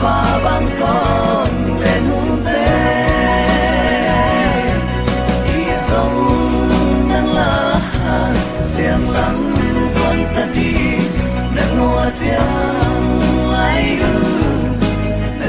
pa bang ko le nu te i song nang la sian lam son ta di na no a chang lai gu na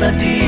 melody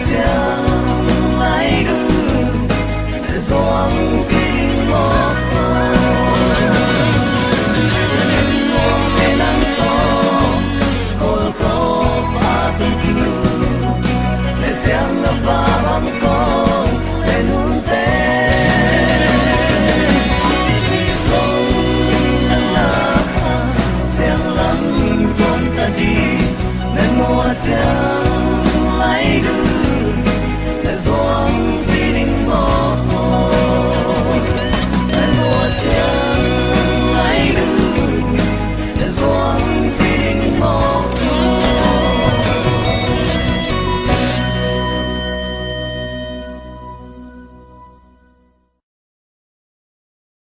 tell